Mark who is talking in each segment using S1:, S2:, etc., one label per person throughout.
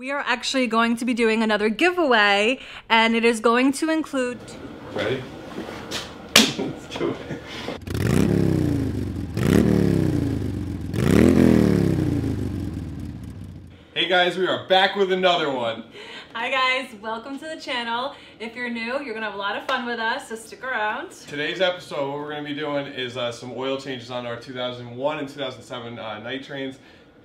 S1: We are actually going to be doing another giveaway and it is going to include
S2: Ready? Let's do it. Hey guys, we are back with another one.
S1: Hi guys, welcome to the channel. If you're new, you're gonna have a lot of fun with us, so stick around.
S2: Today's episode, what we're going to be doing is uh, some oil changes on our 2001 and 2007 uh, night trains.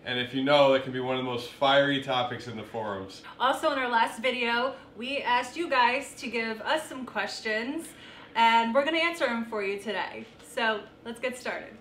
S2: And if you know, that can be one of the most fiery topics in the forums.
S1: Also in our last video, we asked you guys to give us some questions and we're gonna answer them for you today. So let's get started.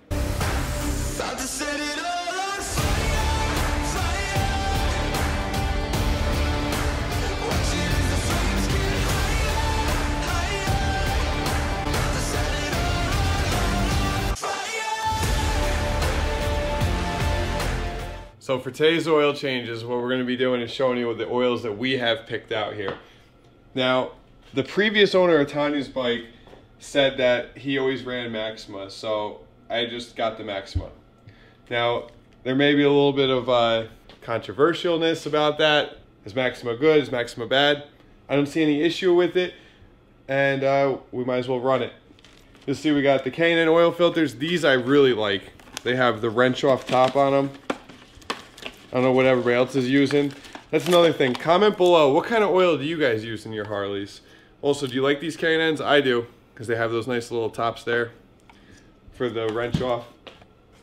S2: So for today's oil changes, what we're going to be doing is showing you the oils that we have picked out here. Now, the previous owner of Tanya's bike said that he always ran Maxima, so I just got the Maxima. Now, there may be a little bit of uh, controversialness about that. Is Maxima good? Is Maxima bad? I don't see any issue with it, and uh, we might as well run it. You'll see we got the K&N oil filters. These I really like. They have the wrench off top on them. I don't know what everybody else is using. That's another thing. Comment below, what kind of oil do you guys use in your Harleys? Also, do you like these K&Ns? I do, because they have those nice little tops there for the wrench off.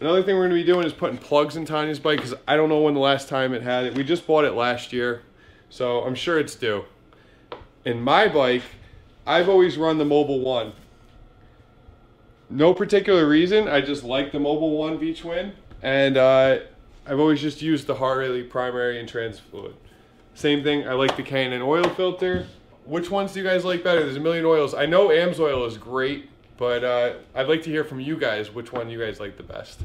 S2: Another thing we're going to be doing is putting plugs in Tanya's bike, because I don't know when the last time it had it. We just bought it last year, so I'm sure it's due. In my bike, I've always run the Mobil One. No particular reason, I just like the Mobil One V-Twin, and uh, I've always just used the Harley primary and trans fluid. Same thing, I like the K&N oil filter. Which ones do you guys like better? There's a million oils. I know AMSOIL is great, but uh, I'd like to hear from you guys which one you guys like the best.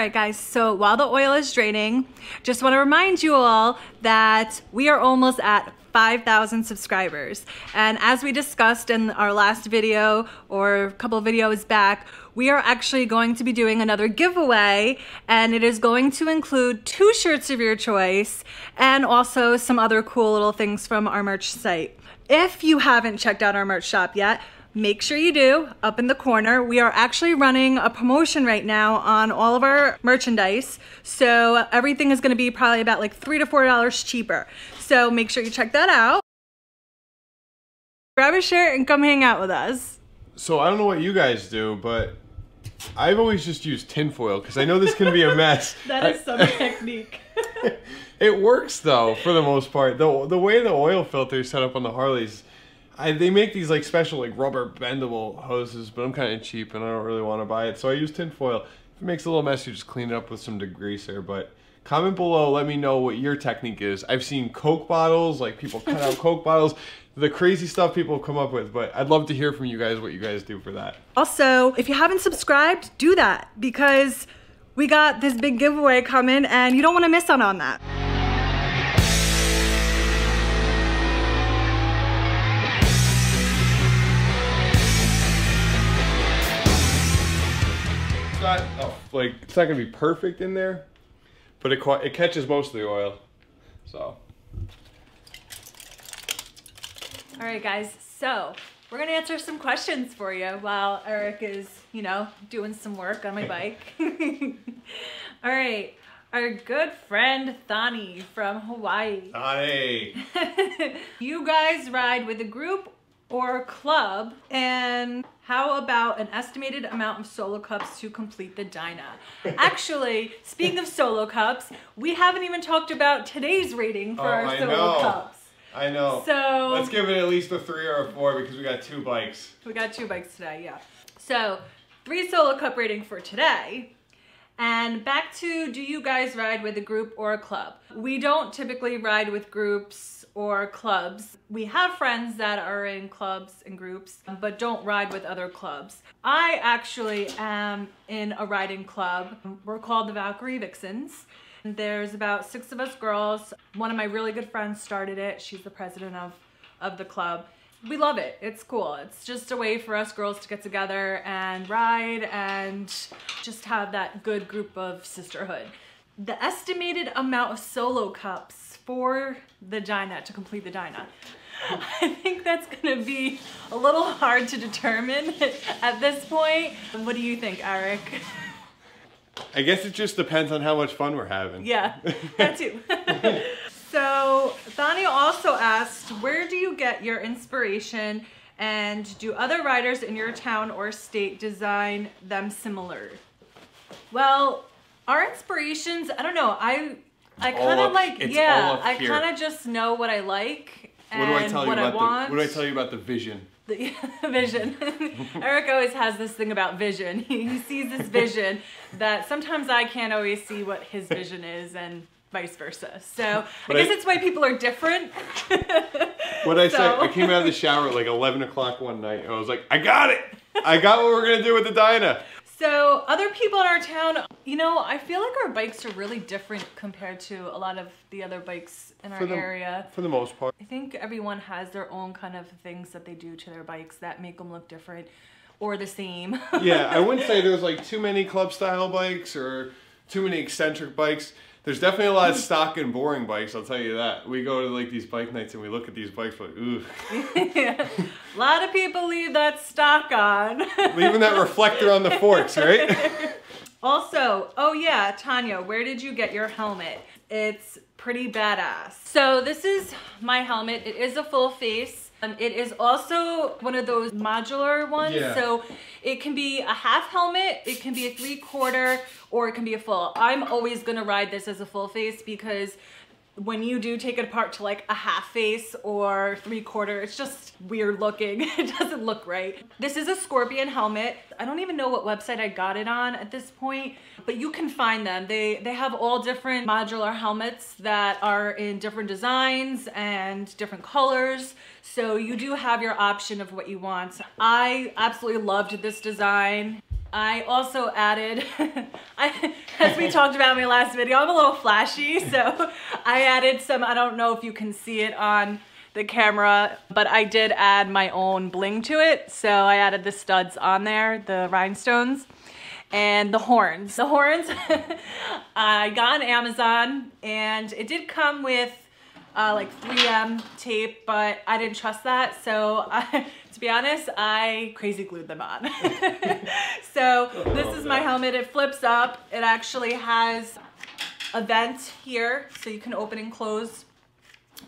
S1: Right, guys, so while the oil is draining, just want to remind you all that we are almost at 5,000 subscribers. And as we discussed in our last video or a couple videos back, we are actually going to be doing another giveaway and it is going to include two shirts of your choice and also some other cool little things from our merch site. If you haven't checked out our merch shop yet, Make sure you do, up in the corner. We are actually running a promotion right now on all of our merchandise. So everything is gonna be probably about like three to four dollars cheaper. So make sure you check that out. Grab a shirt and come hang out with us.
S2: So I don't know what you guys do, but I've always just used tinfoil because I know this can be a mess.
S1: That is some technique.
S2: It works though, for the most part. The the way the oil filter is set up on the Harleys, I, they make these like special like rubber bendable hoses, but I'm kind of cheap and I don't really want to buy it, so I use tin foil. If it makes a little mess, you just clean it up with some degreaser. But comment below, let me know what your technique is. I've seen Coke bottles, like people cut out Coke bottles, the crazy stuff people have come up with. But I'd love to hear from you guys what you guys do for that.
S1: Also, if you haven't subscribed, do that because we got this big giveaway coming and you don't want to miss out on that.
S2: Like it's not gonna be perfect in there, but it it catches most of the oil. So
S1: All right, guys. So we're gonna answer some questions for you while Eric is, you know, doing some work on my bike. All right. Our good friend Thani from Hawaii.
S2: hey,
S1: you guys ride with a group or a club, and how about an estimated amount of solo cups to complete the Dyna? Actually, speaking of solo cups, we haven't even talked about today's rating for
S2: Oh,
S1: our
S2: I
S1: solo
S2: know.
S1: cups.
S2: I know.
S1: So
S2: Let's give it at least a three or a four because we got two bikes.
S1: We got two bikes today, yeah. So, three solo cup rating for today. And back to do you guys ride with a group or a club? We don't typically ride with groups or clubs. We have friends that are in clubs and groups, but don't ride with other clubs. I actually am in a riding club. We're called the Valkyrie Vixens. There's about six of us girls. One of my really good friends started it. She's the president of, of the club. we love it. It's cool. It's just a way for us girls to get together and ride and just have that good group of sisterhood. The estimated amount of solo cups for the Dyna to complete the Dyna. I think that's gonna be a little hard to determine at this point. What do you think, Eric?
S2: I guess it just depends on how much fun we're having.
S1: Yeah, that too. so, Thania also asked, where do you get your inspiration and do other riders in your town or state design them similar? Well, our inspirations, I don't know. I I kind of like
S2: it's
S1: yeah, I kind of just know what I like and
S2: What do I tell you
S1: what I
S2: about
S1: want.
S2: the What do I tell you about the vision?
S1: the vision. Eric always has this thing about vision. He, he sees this vision that sometimes I can't always see what his vision is, and vice versa. So
S2: But
S1: I guess
S2: I-
S1: it's why people are different.
S2: What I?
S1: So-
S2: I came out of the shower at like 11 o'clock one night. And I was like, I got it. I got what we're gonna do with the Dyna.
S1: So other people in our town, you know, I feel like our bikes are really different compared to a lot of the other bikes in our
S2: For the-
S1: area.
S2: For the most part.
S1: I think everyone has their own kind of things that they do to their bikes that make them look different or the same.
S2: Yeah, I wouldn't say there's like too many club style bikes or too many eccentric bikes. There's definitely a lot of stock and boring bikes. I'll tell you that. We go to like these bike nights and we look at these bikes like, ooh,
S1: a lot of people leave that stock on.
S2: leaving that reflector on the forks, right?
S1: Also, oh yeah, Tanya, where did you get your helmet? It's pretty badass. So this is my helmet. It is a full face. Um, it is also one of those modular ones.
S2: Yeah.
S1: So it can be a half helmet, it can be a three quarter, or it can be a full. I'm always gonna ride this as a full face because when you do take it apart to like a half face or three quarter, it's just weird looking. It doesn't look right. This is a Scorpion helmet. I don't even know what website I got it on at this point, but you can find them. They they have all different modular helmets that are in different designs and different colors. So you do have your option of what you want. I absolutely loved this design. I also added, I, as we talked about in my last video, I'm a little flashy, so I added some, I don't know if you can see it on the camera, but I did add my own bling to it. So I added the studs on there, the rhinestones, and the horns. The horns I got on Amazon, and it did come with uh, like 3M tape, but I didn't trust that. So I, to be honest, I crazy glued them on. so this is my helmet. It flips up. It actually has a vent here, so you can open and close.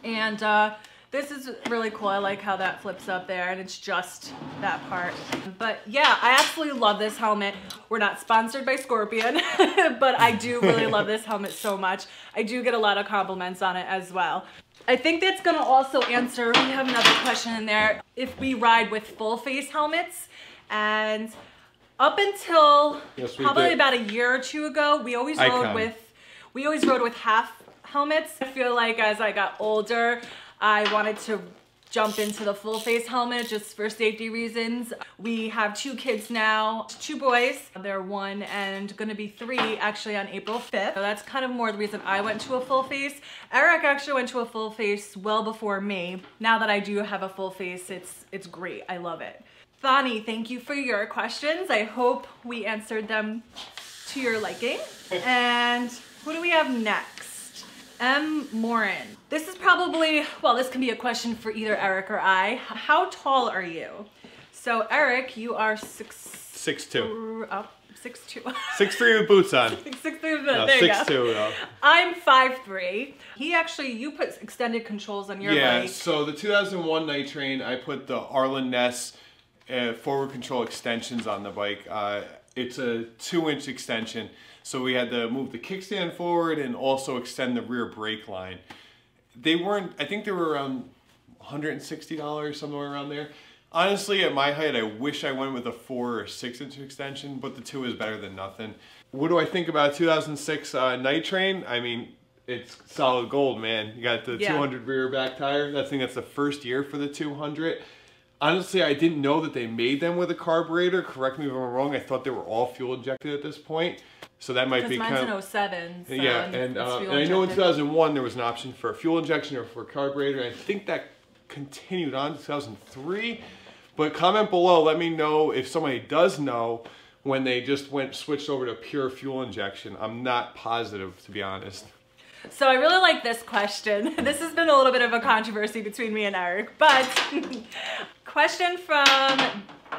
S1: And uh, this is really cool. I like how that flips up there and it's just that part. But yeah, I absolutely love this helmet. We're not sponsored by Scorpion, but I do really love this helmet so much. I do get a lot of compliments on it as well. I think that's gonna also answer, we have another question in there, if we ride with full face helmets. And up until
S2: Yes,
S1: probably
S2: did.
S1: about a year or two ago, we always rode with we always rode with half helmets. I feel like as I got older, I wanted to jump into the full face helmet just for safety reasons. We have two kids now, two boys. They're one and gonna be three actually on April 5th. So that's kind of more the reason I went to a full face. Eric actually went to a full face well before me. Now that I do have a full face, it's it's great. I love it. Thani, thank you for your questions. I hope we answered them to your liking. And who do we have next? M. Morin. This is probably, well, this can be a question for either Eric or I. How tall are you? So Eric, you are six,
S2: Six two.
S1: uh, six two.
S2: Six three with boots on.
S1: six three,
S2: No,
S1: there you
S2: six
S1: go.
S2: two. though.
S1: I'm five three. He actually, you put extended controls on your
S2: Yeah,
S1: bike.
S2: so the 2001 Night Train, I put the Arlen Ness uh, forward control extensions on the bike. Uh, it's a two inch extension, so we had to move the kickstand forward and also extend the rear brake line. They weren't, I think they were around $160, somewhere around there. Honestly, at my height, I wish I went with a four or six inch extension, but the two is better than nothing. What do I think about 2006 uh, Night Train? I mean, it's solid gold, man. You got the
S1: Yeah.
S2: 200 rear back tire. I think that's the first year for the 200. Honestly, I didn't know that they made them with a carburetor. Correct me if I'm wrong. I thought they were all fuel injected at this point. So that might be
S1: mine's
S2: kind of
S1: 07. So
S2: yeah, and, uh, and I know in 2001 there was an option for a fuel injection or for a carburetor. I think that continued on to 2003. But comment below, let me know if somebody does know when they just went switched over to pure fuel injection. I'm not positive, to be honest.
S1: So I really like this question. This has been a little bit of a controversy between me and Eric, but question from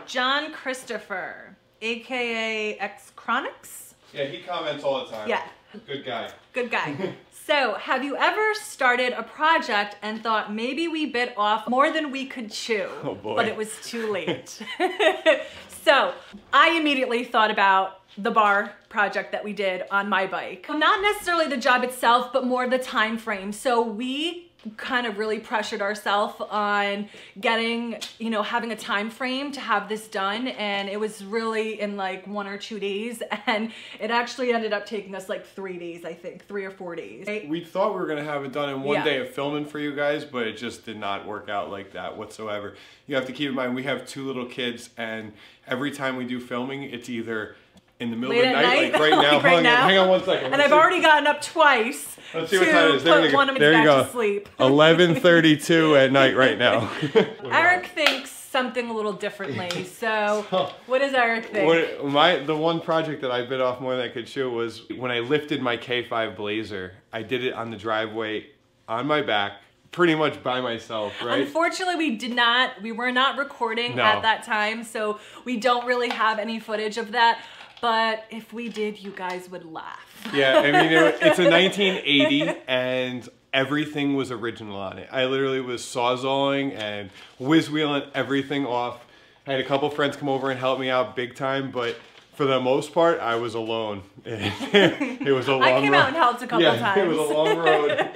S1: John Christopher, aka X Chronics.
S2: Yeah, he comments all the time.
S1: Yeah.
S2: Good guy.
S1: Good guy. so, have you ever started a project and thought maybe we bit off more than we could chew,
S2: Oh, boy.
S1: but it was too late? so, I immediately thought about the bar project that we did on my bike. Not necessarily the job itself, but more the time frame. So, we kind of really pressured ourselves on getting, you know, having a time frame to have this done and it was really in like one or two days and it actually ended up taking us like 3 days, I think, 3 or 4 days.
S2: We thought we were gonna have it done in one
S1: Yeah.
S2: day of filming for you guys, but it just did not work out like that whatsoever. You have to keep in mind we have two little kids, and every time we do filming, it's either in the middle
S1: Late
S2: of the night,
S1: night?
S2: like right now.
S1: Like right
S2: hang, on,
S1: now?
S2: hang on one second.
S1: And I've
S2: see.
S1: already gotten up twice
S2: Let's see what time it is. There
S1: put
S2: go.
S1: one of them
S2: There you go.
S1: to sleep.
S2: 11:32 at night right now.
S1: Eric thinks something a little differently. So, what does Eric think?
S2: What, my the one project that I bit off more than I could chew was when I lifted my K5 Blazer. I did it on the driveway on my back, pretty much by myself, right?
S1: Unfortunately, we did not, we were not recording
S2: No.
S1: at that time, so we don't really have any footage of that. But if we did, you guys would laugh.
S2: Yeah, I mean, it, it's a 1980, and everything was original on it. I literally was sawzalling and whiz wheeling everything off. I had a couple friends come over and help me out big time, but for the most part, I was alone. it was a long
S1: I came
S2: road.
S1: out and helped a couple
S2: yeah,
S1: times.
S2: it was a long road.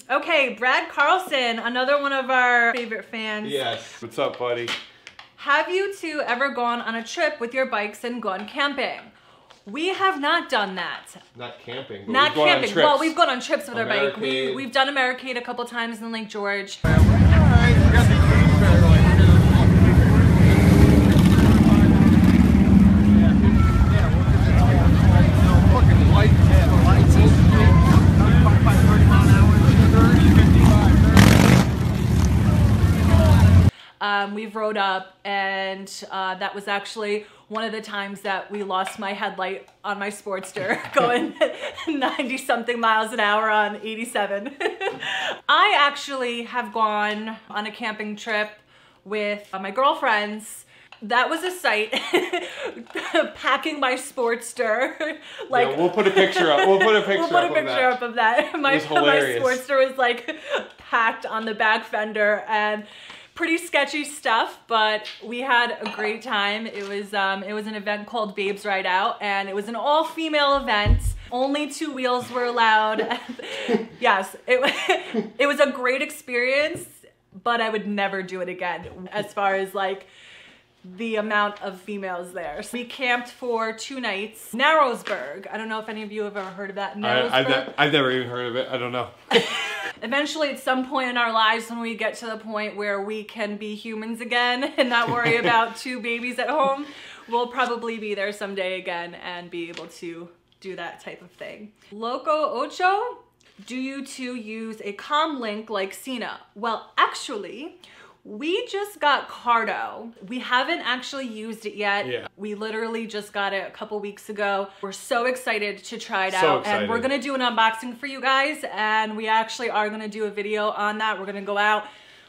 S1: Okay, Brad Carlson, another one of our favorite fans.
S2: yes. What's up, buddy?
S1: Have you two ever gone on a trip with your bikes and gone camping? We have not done that.
S2: Not camping. But
S1: Not
S2: we've gone on
S1: camping.
S2: trips.
S1: Well, we've gone on trips with our bike. We, we've done Americade a couple times in Lake George. Um, we've rode up, and uh, that was actually one of the times that we lost my headlight on my Sportster going 90 something miles an hour on 87. I actually have gone on a camping trip with uh, my girlfriends. That was a sight. Packing my Sportster. like
S2: yeah, we'll put a picture up. We'll put a picture
S1: we'll put a picture
S2: that.
S1: up of that. My, my. Sportster was like packed on the back fender and pretty sketchy stuff, but we had a great time. It was um, it was an event called Babes Ride Out, and it was an all female event. Only two wheels were allowed. yes, it it was a great experience, but I would never do it again. As far as like the amount of females there. So we camped for two nights. Narrowsburg. I don't know if any of you have ever heard of that.
S2: I,
S1: Narrowsburg.
S2: I've, I've never even heard of it. I don't know.
S1: Eventually, at some point in our lives, when we get to the point where we can be humans again and not worry about two babies at home, we'll probably be there someday again and be able to do that type of thing. Loco Ocho, do you two use a com link like Sena? Well, actually, we just got Cardo. We haven't actually used it yet.
S2: Yeah.
S1: We literally just got it a couple weeks ago. We're so excited to try it
S2: So
S1: out. And we're gonna do an unboxing for you guys. And we actually are gonna do a video on that. We're gonna go out.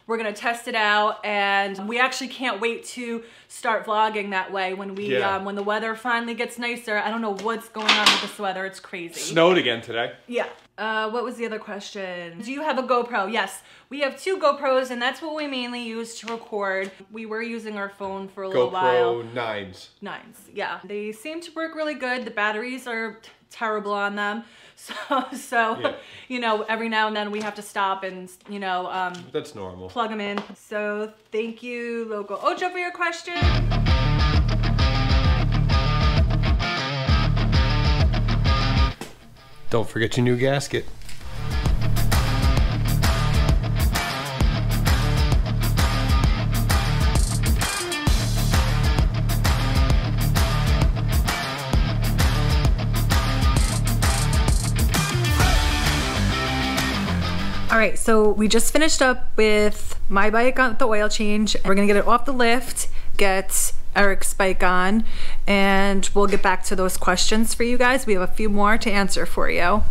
S1: We're gonna test it out, and we actually can't wait to start vlogging that way when we
S2: Yeah.
S1: um, when the weather finally gets nicer. I don't know what's going on with this weather; it's crazy.
S2: Snowed again today.
S1: Yeah. Uh, what was the other question? Do you have a GoPro? Yes, we have two GoPros, and that's what we mainly use to record. We were using our phone for a little while.
S2: GoPro nines.
S1: Nines, yeah. They seem to work really good. The batteries are terrible on them. So, so
S2: Yeah.
S1: you know, every now and then we have to stop and, you know, um,
S2: That's normal.
S1: plug them in. So thank you, Loco Ocho, for your question.
S2: Don't forget your new gasket.
S1: Right, so we just finished up with my bike on the oil change. We're gonna get it off the lift, get Eric's bike on, and we'll get back to those questions for you guys. We have a few more to answer for you.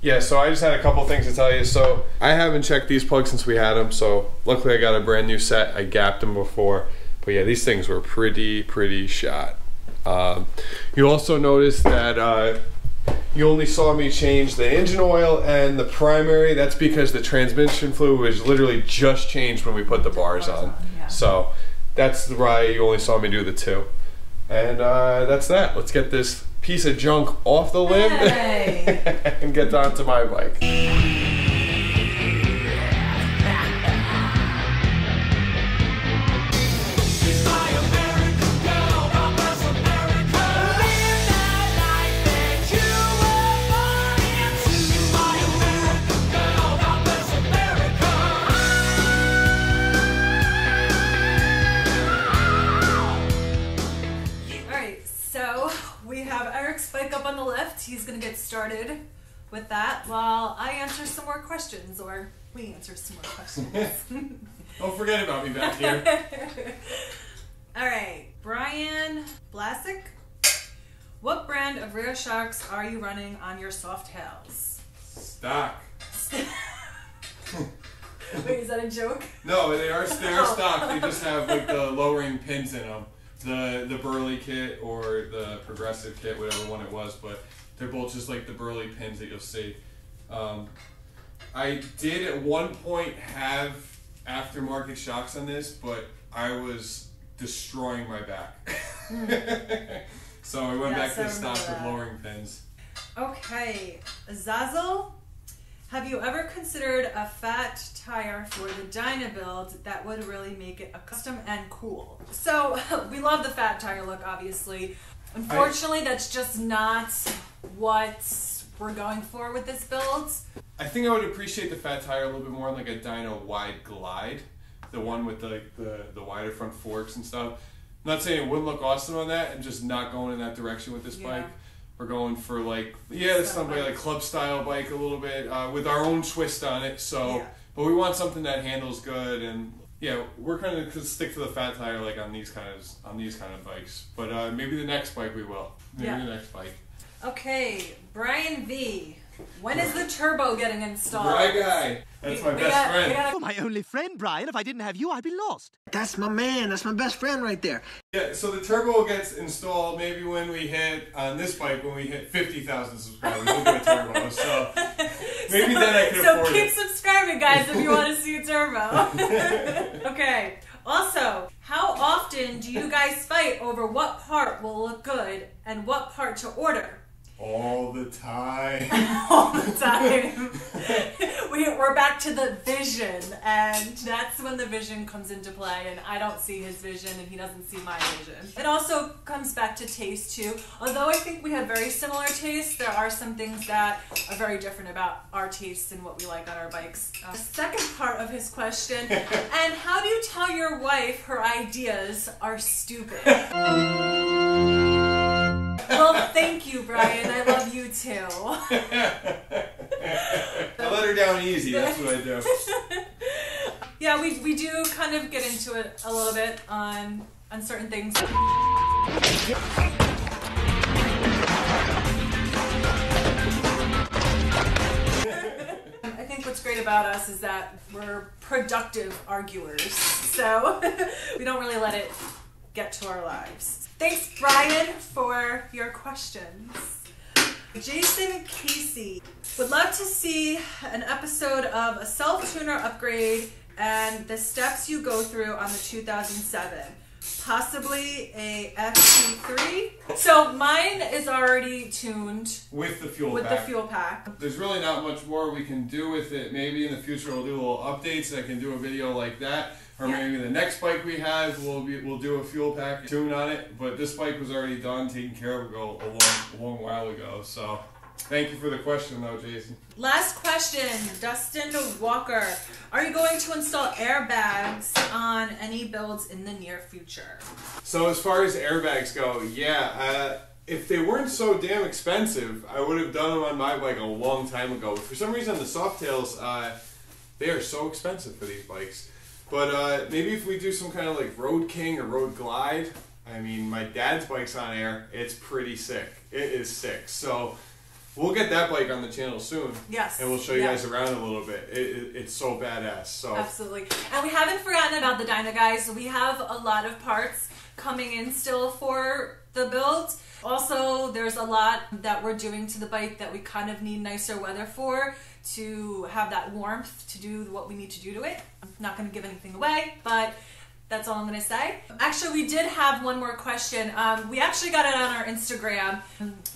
S2: Yeah, so I just had a couple things to tell you. So I haven't checked these plugs since we had them. So luckily I got a brand new set. I gapped them before, but yeah, these things were pretty pretty shot. Um, you also noticed that uh, you only saw me change the engine oil and the primary. That's because the transmission fluid was literally just changed when we put the bars on.
S1: yeah.
S2: So that's why you only saw me do the two. And uh, that's that. Let's get this piece of junk off the lift
S1: Hey.
S2: and get on to my bike.
S1: Started with that while I answer some more questions, or we answer some more questions.
S2: Don't forget about me back here.
S1: All right, Brian Blasick. What brand of rear shocks are you running on your Softails?
S2: Stock.
S1: Wait, is that a joke?
S2: No, they are they are oh. stock. They just have like the lowering pins in them. The the Burly kit or the progressive kit, whatever one it was, but they're both just like the Burly pins that you'll see. Um, I did at one point have aftermarket shocks on this, but I was destroying my back. so I went
S1: Yes,
S2: back to stock with lowering pins.
S1: Okay, Zazzle. Have you ever considered a fat tire for the Dyna build that would really make it a custom and cool? So we love the fat tire look, obviously. Unfortunately, that's just not what we're going for with this build.
S2: I think I would appreciate the fat tire a little bit more like a Dyna Wide Glide, the one with the, like the the wider front forks and stuff. I'm not saying it wouldn't look awesome on that, and just not going in that direction with this
S1: Yeah.
S2: bike. We're going for like yeah, this somebody like club style bike a little bit uh, with our own twist on it. So,
S1: Yeah.
S2: but we want something that handles good and. Yeah, we're kind of stick to the fat tire like on these kind of on these kind of bikes, but uh, maybe the next bike we will. Maybe
S1: Yeah.
S2: the next bike.
S1: Okay, Brian V. When is the turbo getting installed?
S2: Right guy. That's my
S1: We
S2: best
S1: got-
S2: friend.
S1: we got a
S3: You're my only friend, Brian. If I didn't have you, I'd be lost.
S4: That's my man. That's my best friend right there.
S2: Yeah, so the turbo gets installed maybe when we hit on this bike when we hit fifty thousand subscribers. We'll do a turbo. So maybe then I can
S1: so
S2: afford
S1: keep
S2: it.
S1: subscribing, guys, if you want to see a turbo. okay. Also, how often do you guys fight over what part will look good and what part to order?
S2: All the time.
S1: All the time. we, we're back to the vision, and that's when the vision comes into play. And I don't see his vision, and he doesn't see my vision. It also comes back to taste, too. Although I think we have very similar tastes, there are some things that are very different about our tastes and what we like on our bikes. Uh, the second part of his question and how do you tell your wife her ideas are stupid? Well, thank you, Brian. I love you too.
S2: I let her down easy. That's what I do.
S1: yeah, we, we do kind of get into it a little bit on on certain things. I think what's great about us is that we're productive arguers, so we don't really let it get to our lives. Thanks, Brian, for your questions. Jason Casey would love to see an episode of a self tuner upgrade and the steps you go through on the 2007. Possibly a FP3. So mine is already tuned
S2: With the fuel pack.
S1: with
S2: pack.
S1: the fuel pack.
S2: There's really not much more we can do with it. Maybe in the future we'll do little updates. I can do a video like that, or
S1: Yeah.
S2: maybe the next bike we have we'll be we'll do a fuel pack tune on it. But this bike was already done, taken care of a long a long while ago. So thank you for the question though, Jason.
S1: Last question, Dustin Walker. Are you going to install airbags on any builds in the near future?
S2: So as far as airbags go, yeah. Uh, if they weren't so damn expensive, I would have done them on my bike a long time ago. But for some reason, the Softails, uh, they are so expensive for these bikes. But uh, maybe if we do some kind of like Road King or Road Glide, I mean, my dad's bike's on air. It's pretty sick. It is sick. So we'll get that bike on the channel soon.
S1: Yes,
S2: And we'll show you
S1: yeah.
S2: guys around a little bit. It, it, it's so badass. So
S1: Absolutely. And we haven't forgotten about the Dyna guys. We have a lot of parts coming in still for the build. Also, there's a lot that we're doing to the bike that we kind of need nicer weather for to have that warmth to do what we need to do to it. I'm not going to give anything away, but that's all I'm going to say. Actually, we did have one more question. Um, we actually got it on our Instagram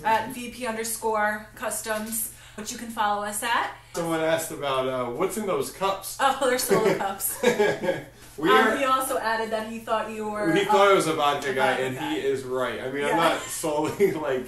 S1: at VP underscore customs, which you can follow us at.
S2: someone asked about uh, what's in those cups.
S1: Oh, they're solo cups.
S2: we
S1: Um,
S2: are.
S1: he also added that he thought you were.
S2: He thought
S1: um,
S2: I was a vodka guy, and
S1: guy.
S2: he is right. I mean,
S1: Yeah.
S2: I'm not solely like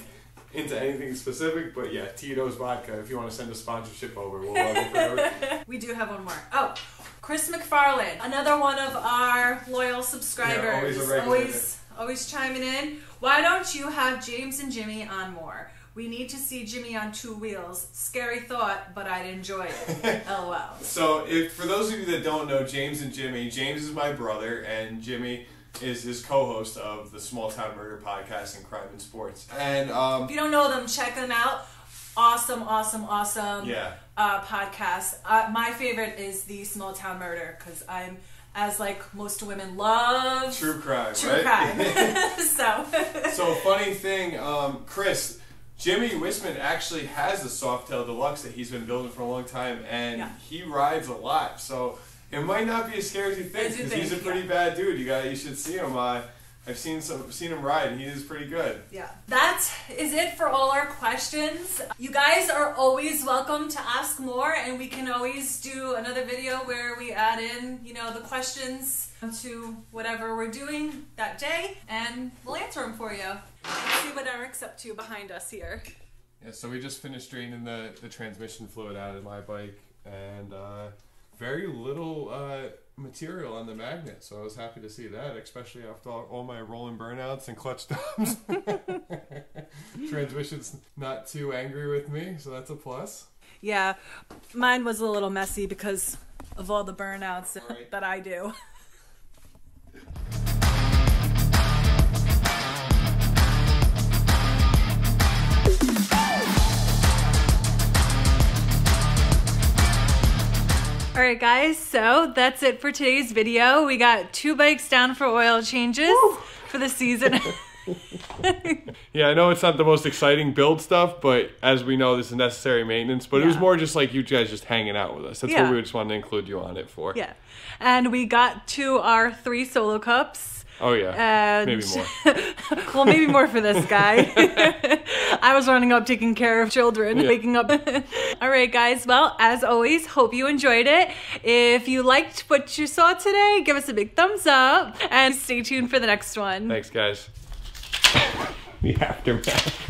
S2: into anything specific, but yeah, Tito's vodka. If you want to send a sponsorship over, we'll love it forever.
S1: We do have one more. Oh, Chris McFarland, another one of our loyal subscribers.
S2: Yeah, always
S1: always, always chiming in. Why don't you have James and Jimmy on more? We need to see Jimmy on two wheels. Scary thought, but I'd enjoy it. LOL.
S2: So, if for those of you that don't know, James and Jimmy, James is my brother, and Jimmy is his co-host of the Small Town Murder podcast and Crime and Sports. And um,
S1: If you don't know them, check them out. Awesome, awesome, awesome.
S2: Yeah.
S1: Uh, podcast. Uh, my favorite is the Small Town Murder because I'm, as like most women love
S2: true crime,
S1: true
S2: right?
S1: crime. so.
S2: So funny thing, um, Chris, Jimmy Whisman actually has a Softail Deluxe that he's been building for a long time, and
S1: Yeah.
S2: he rides a lot. So it might not be as scary as you think because he's a pretty
S1: yeah.
S2: bad dude. You got, you should see him. Uh, I've seen some, seen him ride, and he is pretty good.
S1: Yeah. That is it for all our questions. You guys are always welcome to ask more, and we can always do another video where we add in, you know, the questions to whatever we're doing that day, and we'll answer them for you. Let's see what Eric's up to behind us here.
S2: Yeah, so we just finished draining the, the transmission fluid out of my bike, and uh, very little uh, material on the magnet. So I was happy to see that, especially after all, all my rolling burnouts and clutch dumps. Transmission's not too angry with me, so that's a plus.
S1: Yeah, mine was a little messy because of all the burnouts
S2: Right.
S1: that I do. All right, guys, so that's it for today's video. We got two bikes down for oil changes for the season.
S2: Yeah, I know it's not the most exciting build stuff, but as we know, this is necessary maintenance. But it was more just like you guys just hanging out with us. That's
S1: Yeah.
S2: what we just wanted to include you on it for.
S1: yeah. And we got to our three solo cups.
S2: Oh yeah,
S1: And
S2: maybe more.
S1: well, maybe more for this guy. I was running up taking care of children,
S2: Yeah.
S1: waking up. All right, guys. Well, as always, hope you enjoyed it. If you liked what you saw today, give us a big thumbs up and stay tuned for the next one.
S2: Thanks, guys. the aftermath.